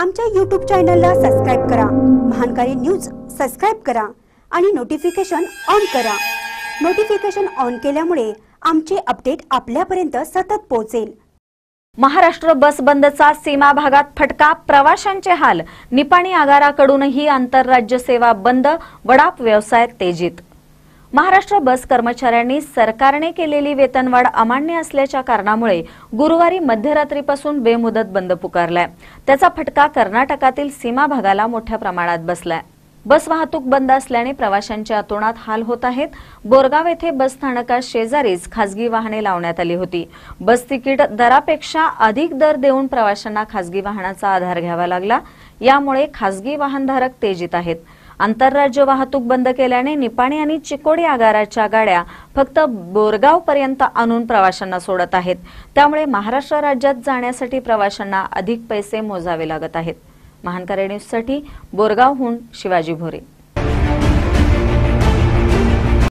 आमच्या यूट्यूब चॅनलला सबस्क्राईब करा. महानकारी न्यूज सबस्क्राईब करा आणि नोटिफिकेशन ऑन करा. नोटिफिकेशन ऑन केल्यामुळे आमचे अपडेट आपल्यापर्यंत सतत पोहोचेल. महाराष्ट्र बस बंदचा सीमा भागात फटका प्रवाशांचे हाल. निपाणी आगाराकडूनही आंतरराज्य सेवा बंद वडाप व्यवसाय तेजीत. महाराष्ट्र बस कर्मचाऱ्यांनी सरकारने केलेली वेतनवाढ अमान्य असल्याच्या कारणामुळे गुरुवारी मध्यरात्रीपासून बेमुदत बंद पुकारलाय. त्याचा फटका कर्नाटकातील सीमा भागाला मोठ्या प्रमाणात बसलाय. बस वाहतूक बंद असल्याने प्रवाशांच्या अतोनात हाल होत आहेत. बोरगाव येथे बस स्थानका शेजारीच खासगी वाहने लावण्यात आली होती. बस तिकीट दरापेक्षा अधिक दर देऊन प्रवाशांना खासगी वाहनाचा आधार घ्यावा लागला. यामुळे खासगी वाहनधारक तेजीत आहेत. आंतरराज्य वाहतूक बंद केल्याने निपाणी आणि चिकोडी आगाराच्या गाड्या फक्त बोरगाव पर्यंत आणून प्रवाशांना सोडत आहेत. त्यामुळे महाराष्ट्र राज्यात जाण्यासाठी प्रवाशांना अधिक पैसे मोजावे लागत आहेत. महानकरे न्यूजसाठी बोरगावहून शिवाजी भोरे.